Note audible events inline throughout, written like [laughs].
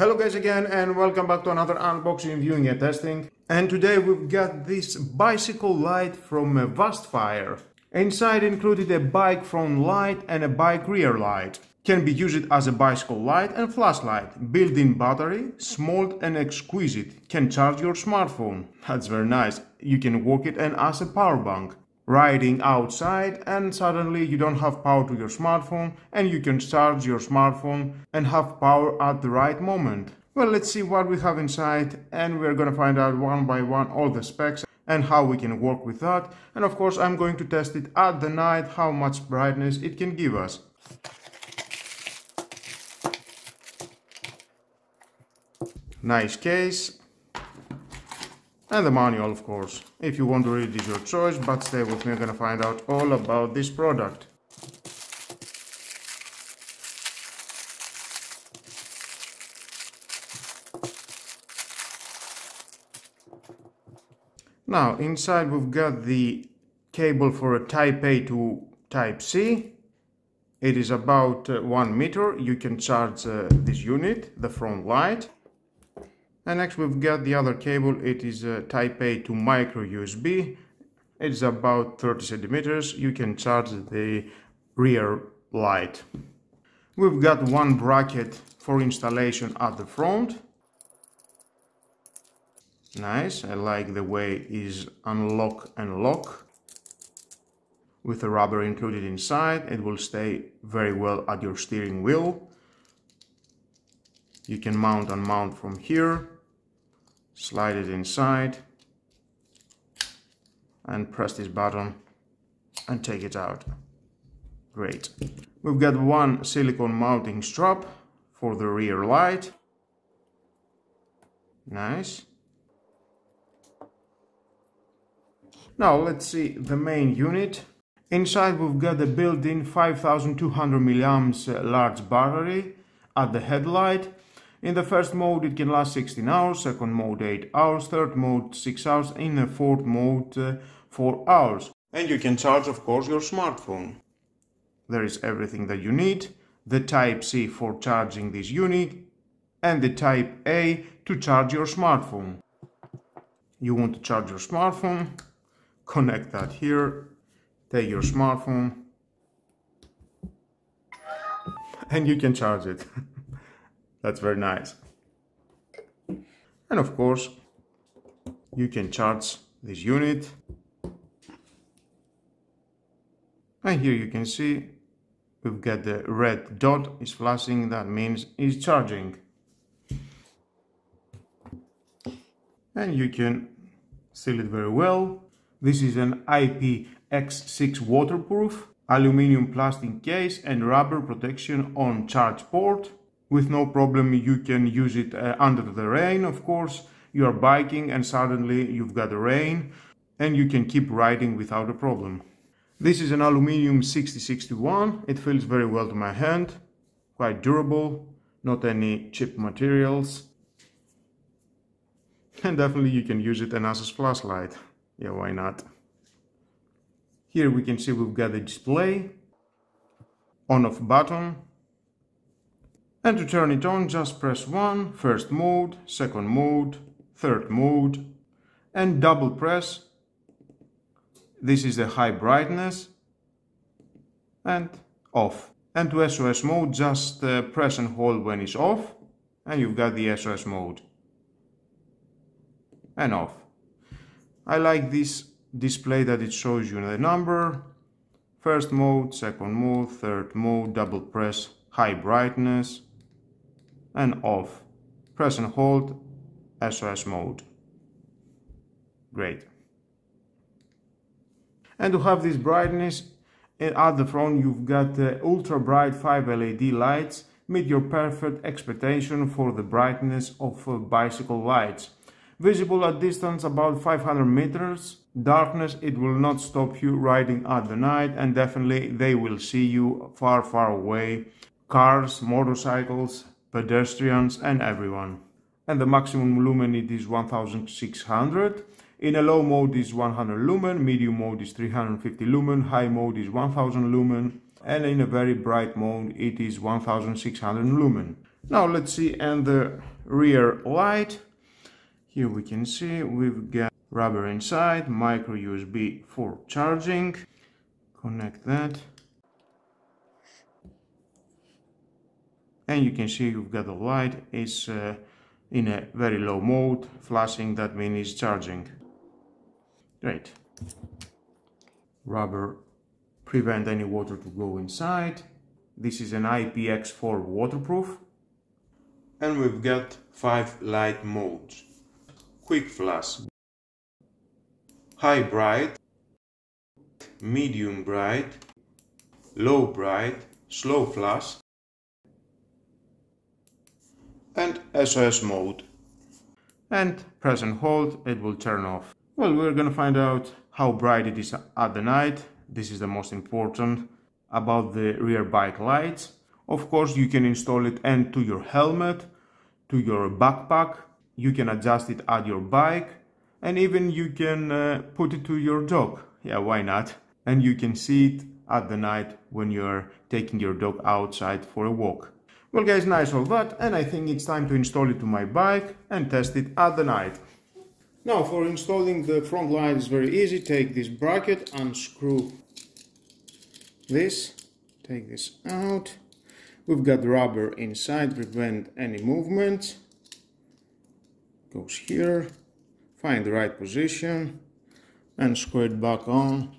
Hello guys again and welcome back to another unboxing, viewing and testing. And today we've got this bicycle light from Vastfire. Inside included a bike front light and a bike rear light. Can be used as a bicycle light and flashlight. Built-in battery, small and exquisite. Can charge your smartphone. That's very nice. You can work it and as a power bank riding outside and suddenly you don't have power to your smartphone and you can charge your smartphone and have power at the right moment. Well, let's see what we have inside and we're gonna find out one by one all the specs and how we can work with that. And of course, I'm going to test it at the night, how much brightness it can give us. Nice case, and the manual of course. If you want to read it, is your choice, but stay with me, I'm gonna find out all about this product. Now, inside we've got the cable for a Type A to Type C. It is about uh, one meter. You can charge uh, this unit, the front light. And next we've got the other cable, it is a type A to micro USB. It's about 30 centimeters. You can charge the rear light. We've got one bracket for installation at the front. Nice, I like the way is unlock and lock. With the rubber included inside, it will stay very well at your steering wheel. You can mount and mount from here, slide it inside and press this button and take it out. Great. We've got one silicone mounting strap for the rear light. Nice. Now let's see the main unit. Inside we've got a built-in 5200 milliamps uh, large battery at the headlight. In the first mode it can last 16 hours, second mode 8 hours, third mode 6 hours, in the fourth mode uh, 4 hours. And you can charge of course your smartphone. There is everything that you need, the type C for charging this unit and the type A to charge your smartphone. You want to charge your smartphone, connect that here take your smartphone and you can charge it. [laughs] That's very nice. And of course, you can charge this unit. And here you can see we've got the red dot is flashing, that means it's charging. And you can seal it very well. This is an IP X6 waterproof, aluminium plastic case and rubber protection on charge port. With no problem you can use it uh, under the rain of course. You are biking and suddenly you've got the rain and you can keep riding without a problem. This is an aluminium 6061. It feels very well to my hand. Quite durable, not any cheap materials. [laughs] And definitely you can use it as a flashlight. Yeah, why not? Here we can see we've got the display, on off button. And to turn it on, just press one, first mode, second mode, third mode, and double press. This is the high brightness and off. And to SOS mode, just uh, press and hold when it's off, and you've got the SOS mode. And off. I like this display that it shows you the number, first mode, second mode, third mode, double press, high brightness, and off. Press and hold, SOS mode. Great. And to have this brightness, at the front you've got the ultra bright 5 LED lights, meet your perfect expectation for the brightness of uh, bicycle lights. Visible at distance about 500 meters, darkness it will not stop you riding at the night and definitely they will see you far far away cars motorcycles pedestrians and everyone and the maximum lumen it is 1600 in a low mode is 100 lumen medium mode is 350 lumen high mode is 1000 lumen and in a very bright mode it is 1600 lumen Now let's see and the rear light. Here we can see we've got rubber inside, micro USB for charging. Connect that. And you can see you've got the light is uh, in a very low mode, flashing, that means it's charging. Great. Rubber prevent any water to go inside. This is an IPX4 waterproof. And we've got five light modes. Quick flash, high bright, medium bright, low bright, slow flash, and SOS mode. And press and hold, it will turn off. Well, we're gonna find out how bright it is at the night. This is the most important about the rear bike lights. Of course, you can install it and to your helmet, to your backpack. You can adjust it at your bike and even you can uh, put it to your dog. Yeah, why not? And you can see it at the night when you're taking your dog outside for a walk. Well guys, nice all that and I think it's time to install it to my bike and test it at the night. Now for installing the front light is very easy. Take this bracket, unscrew this, take this out. We've got rubber inside, prevent any movement. Goes here, find the right position and screw it back on.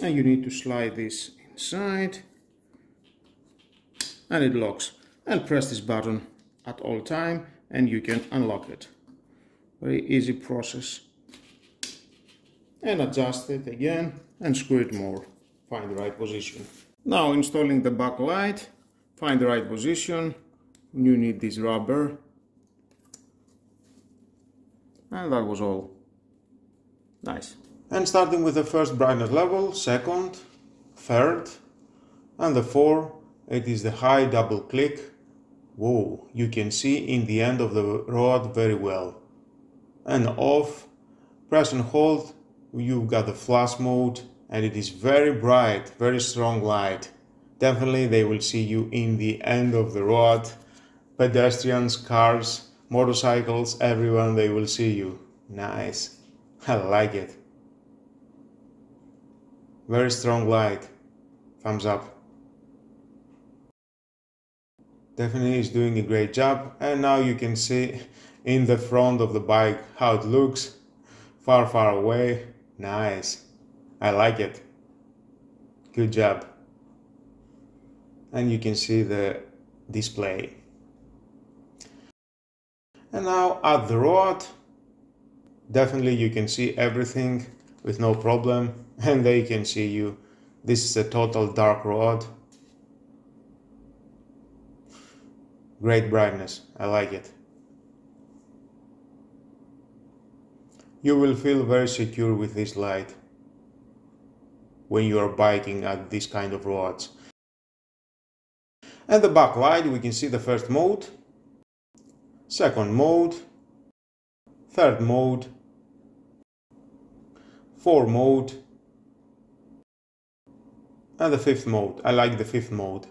And you need to slide this inside and it locks. And press this button at all time and you can unlock it. Very easy process. And adjust it again and screw it more. Find the right position. Now installing the backlight, find the right position. You need this rubber. And that was all. Nice. And starting with the first brightness level, second, third, and the four, it is the high double click Whoa, you can see in the end of the rod very well. And off, press and hold, you've got the flash mode and it is very bright, very strong light. Definitely they will see you in the end of the rod. Pedestrians, cars, motorcycles, everyone they will see you. Nice. [laughs] I like it. Very strong light. Thumbs up definitely is doing a great job. And now you can see in the front of the bike how it looks. Far far away. Nice. I like it. Good job. And you can see the display. And now at the rod definitely you can see everything with no problem. [laughs] And they can see you. This is a total dark rod Great brightness, I like it. You will feel very secure with this light when you are biking at this kind of roads. And the backlight, we can see the first mode, second mode, third mode, fourth mode, and the fifth mode. I like the fifth mode.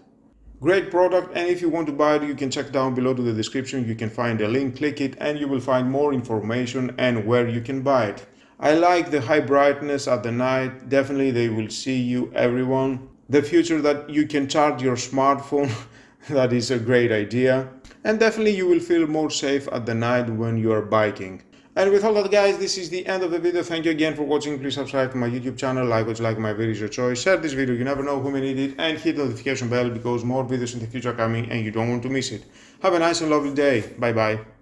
Great product and if you want to buy it you can check down below to the description you can find a link click it and you will find more information and where you can buy it. I like the high brightness at the night definitely they will see you everyone. The future that you can charge your smartphone [laughs] that is a great idea and definitely you will feel more safe at the night when you are biking. And with all that guys, this is the end of the video. Thank you again for watching. Please subscribe to my YouTube channel, like what you like my videos your choice. Share this video, you never know who may need it. And hit the notification bell because more videos in the future are coming and you don't want to miss it. Have a nice and lovely day. Bye bye.